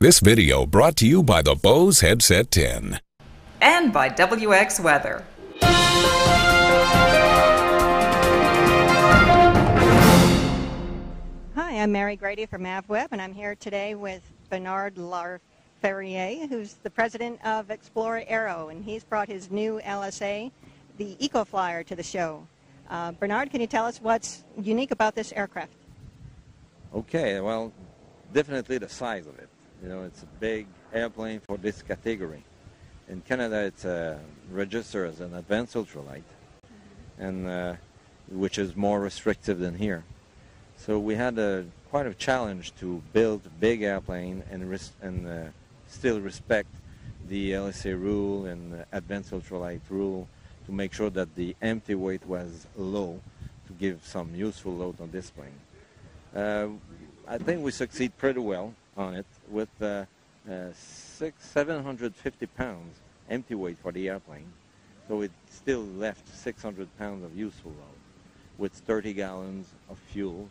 This video brought to you by the Bose Headset 10. and by WX Weather. Hi, I'm Mary Grady from AvWeb, and I'm here today with Bernard Larferrier, who's the president of Explorer Aero, and he's brought his new LSA, the EcoFlyer, to the show. Uh, Bernard, can you tell us what's unique about this aircraft? Okay, well, definitely the size of it. You know, it's a big airplane for this category. In Canada, it's uh, registered as an advanced ultralight, and uh, which is more restrictive than here. So we had a quite a challenge to build a big airplane and res- and uh, still respect the LSA rule and advanced ultralight rule to make sure that the empty weight was low to give some useful load on this plane. Uh, I think we succeed pretty well on it with uh, uh, six, 750 pounds empty weight for the airplane. So it still left 600 pounds of useful load with 30 gallons of fuel.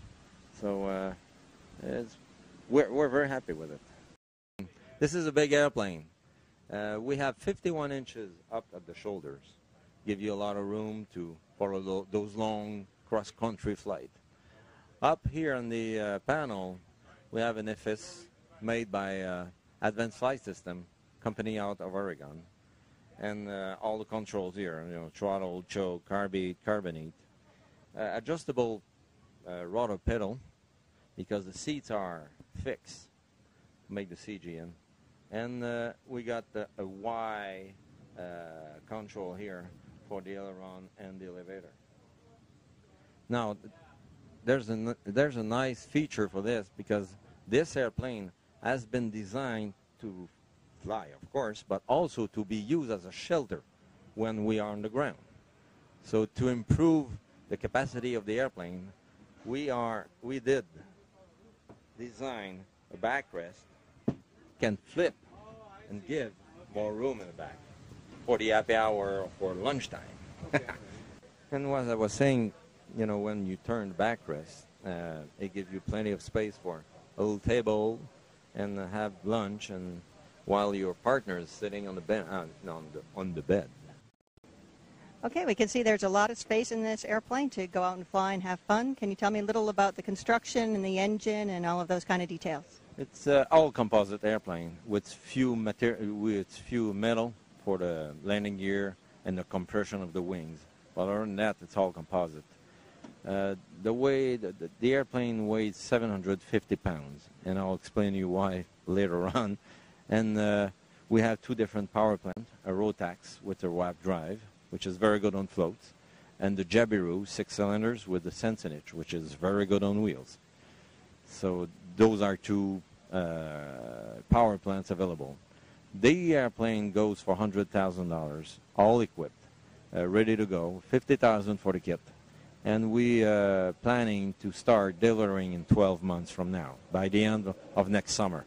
So uh, we're, we're very happy with it. This is a big airplane. Uh, we have 51 inches up at the shoulders. Give you a lot of room to follow tho- those long cross-country flight. Up here on the uh, panel, we have an EFIS made by uh, Advanced Flight System, company out of Oregon, and uh, all the controls here, you know, throttle, choke, carbide, carbonate, uh, adjustable uh, rudder pedal, because the seats are fixed, make the CGN, and uh, we got the, a Y uh, control here for the aileron and the elevator. Now, th- there's a there's a nice feature for this because this airplane has been designed to fly, of course, but also to be used as a shelter when we are on the ground. So to improve the capacity of the airplane, we are we did design a backrest can flip and give more room in the back for the happy hour or for lunchtime. and as I was saying, you know, when you turn the backrest, uh, it gives you plenty of space for a little table and have lunch, and while your partner is sitting on the bed, uh, on the on the bed. Okay, we can see there's a lot of space in this airplane to go out and fly and have fun. Can you tell me a little about the construction and the engine and all of those kind of details? It's uh, all composite airplane with few material, with few metal for the landing gear and the compression of the wings. But other than that, it's all composite. Uh, the way the, the, airplane weighs 750 pounds, and I'll explain to you why later on. And uh, we have two different power plants: a Rotax with a WAP drive, which is very good on floats, and the Jabiru six cylinders with the Sensenich, which is very good on wheels. So those are two uh, power plants available. The airplane goes for hundred thousand dollars, all equipped, uh, ready to go. Fifty thousand for the kit, and we are planning to start delivering in 12 months from now, by the end of next summer.